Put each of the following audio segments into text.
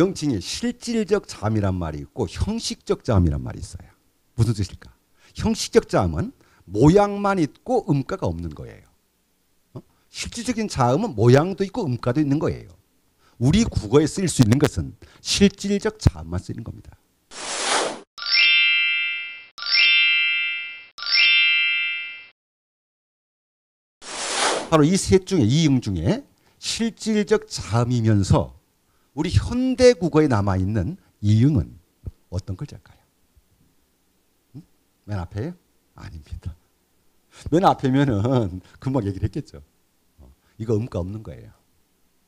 명칭이 실질적 잠이란 말이 있고 형식적 잠이란 말이 있어요. 무슨 뜻일까? 형식적 잠은 모양만 있고 음가가 없는 거예요. 어? 실질적인 자음은 모양도 있고 음가도 있는 거예요. 우리 국어에 쓰일 수 있는 것은 실질적 자음만 쓰이는 겁니다. 바로 이 셋 중에 이응 중에 실질적 자음이면서 우리 현대 국어에 남아 있는 이응은 어떤 글자일까요? 응? 맨 앞에요? 아닙니다. 맨 앞에면은 금방 얘기를 했겠죠. 어, 이거 음가 없는 거예요.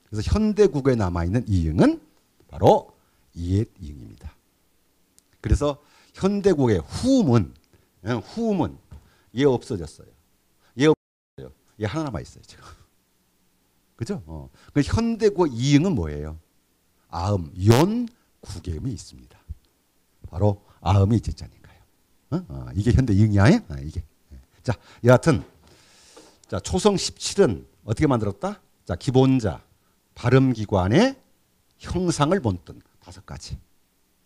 그래서 현대 국어에 남아 있는 이응은 바로 이엣 이응입니다. 그래서 현대 국어의 후음은 후음은 얘 없어졌어요. 얘 없어요. 얘 하나 남아 있어요 지금. 그죠? 어. 그 현대 국어 이응은 뭐예요? 아음, 연, 구개음이 있습니다. 바로 아음이 제자니까요. 어? 어, 이게 현대 이응이야? 어, 이게. 자, 여하튼 자 초성 17은 어떻게 만들었다? 자 기본자, 발음기관의 형상을 본뜬 다섯 가지.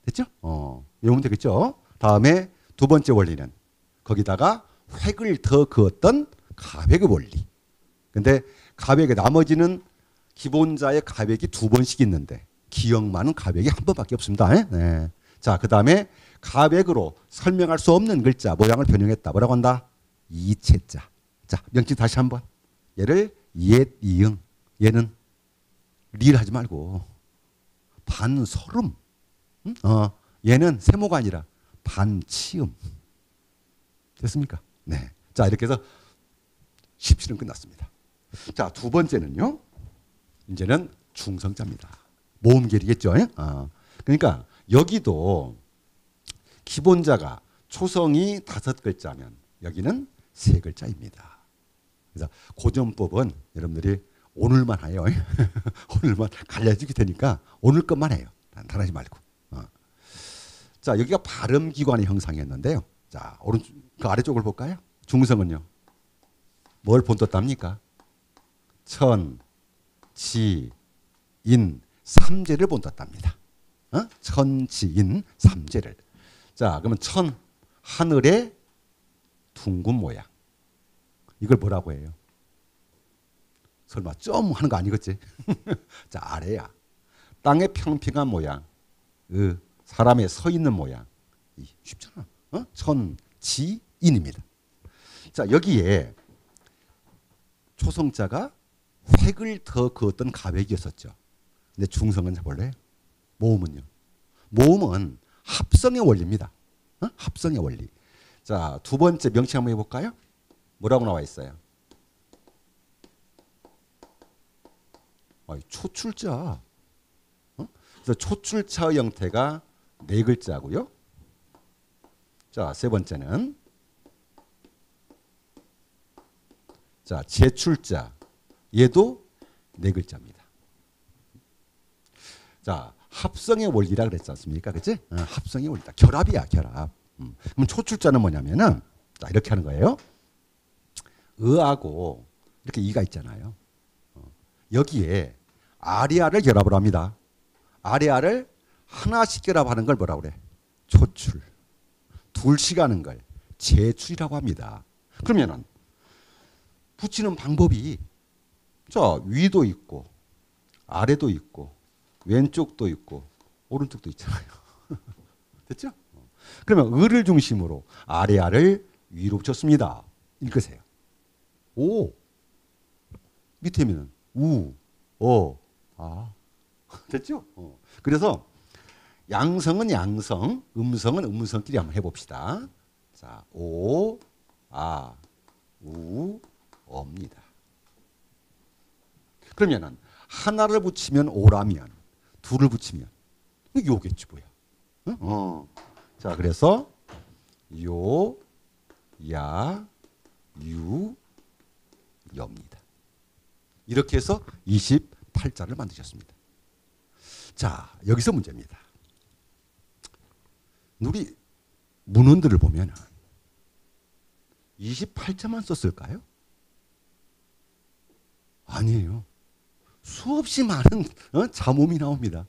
됐죠? 어, 외우면 되겠죠? 다음에 두 번째 원리는 거기다가 획을 더 그었던 가백의 원리. 근데 가백의 나머지는 기본자의 가백이 두 번씩 있는데 기억만은 가백이 한 번밖에 없습니다. 네. 자, 그 다음에 가백으로 설명할 수 없는 글자 모양을 변형했다. 뭐라고 한다? 이체자. 자, 명칭 다시 한번. 얘를 옛 이응. 얘는 리를 하지 말고 반설음. 응? 어, 얘는 세모가 아니라 반치음. 됐습니까? 네. 자, 이렇게 해서 17은 끝났습니다. 자, 두 번째는요. 이제는 중성자입니다. 모음계리겠죠. 어. 그러니까 여기도 기본자가 초성이 다섯 글자면 여기는 세 글자입니다. 그래서 고전법은 여러분들이 오늘만 해요. 오늘만 갈려지게 되니까 오늘 것만 해요. 단단하지 말고. 어. 자 여기가 발음 기관의 형상이었는데요. 자 오른쪽 그 아래쪽을 볼까요? 중성은요. 뭘 본떴답니까? 천, 지, 인, 삼재를 본떴답니다. 어? 천, 지, 인, 삼재를. 자 그러면 천 하늘의 둥근 모양. 이걸 뭐라고 해요? 설마 점 하는 거 아니겠지? 자, 아래야. 땅의 평평한 모양. 그 사람의 서 있는 모양. 쉽잖아. 어? 천지인입니다. 자, 여기에 초성자가 획을 더 그었던 가백이었었죠. 근데 중성은 볼래요? 모음은요? 모음은 합성의 원리입니다. 어? 합성의 원리. 자, 두 번째 명칭 한번 해볼까요? 뭐라고 나와 있어요? 초출자. 어? 그래서 초출자의 형태가 네 글자고요. 자, 세 번째는 자, 제출자. 얘도 네 글자입니다. 자, 합성의 원리라 그랬지 않습니까? 그치? 어, 합성의 원리다. 결합이야, 결합. 음. 그럼 초출자는 뭐냐면은 자, 이렇게 하는 거예요. 의하고 이렇게 이가 있잖아요. 어. 여기에 아리아를 결합을 합니다. 아리아를 하나씩 결합하는 걸 뭐라고 그래? 초출. 둘씩 하는 걸 제출이라고 합니다. 그러면은 붙이는 방법이 자 위도 있고 아래도 있고 왼쪽도 있고 오른쪽도 있잖아요. 됐죠? 그러면 을을 중심으로 아래아를 위로 붙였습니다. 읽으세요. 오 밑에는 우, 어, 아 됐죠? 어. 그래서 양성은 양성, 음성은 음성끼리 한번 해봅시다. 자, 오, 아, 우, 어입니다. 그러면은 하나를 붙이면 오라면 둘을 붙이면 요겠지 뭐야. 응? 어. 자, 그래서 요, 야, 유, 여입니다. 이렇게 해서 28자를 만드셨습니다. 자, 여기서 문제입니다. 우리 문헌들을 보면 28자만 썼을까요? 아니에요. 수없이 많은 어? 자몸이 나옵니다.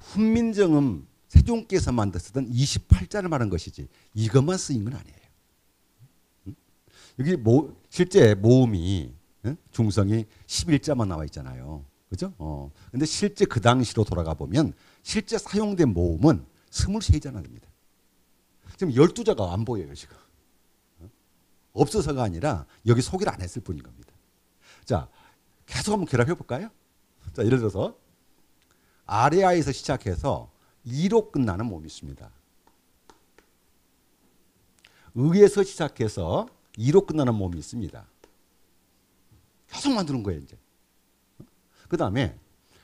훈민정음 세종께서만 쓰던 28자를 말한 것이지 이것만 쓰인 건 아니에요. 응? 여기 모, 실제 모음이 응? 중성이 11자만 나와 있잖아요. 그죠? 어. 근데 실제 그 당시로 돌아가 보면 실제 사용된 모음은 23자나 됩니다. 지금 12자가 안 보여요, 지금. 어? 없어서가 아니라 여기 소개를 안 했을 뿐인 겁니다. 자, 계속 한번 결합해 볼까요? 자, 예를 들어서 아레아에서 시작해서 이로 끝나는 몸이 있습니다. 의에서 시작해서 이로 끝나는 몸이 있습니다. 계속 만드는 거예요, 이제. 그 다음에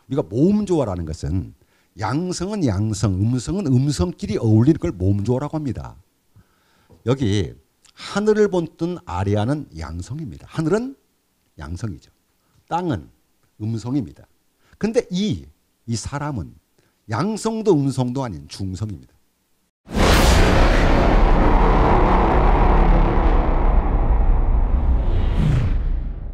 우리가 모음조화라는 것은 양성은 양성, 음성은 음성끼리 어울리는 걸 모음조화라고 합니다. 여기 하늘을 본뜬 아래아는 양성입니다. 하늘은 양성이죠. 땅은 음성입니다. 근데 이, 이 사람은 양성도 음성도 아닌 중성입니다.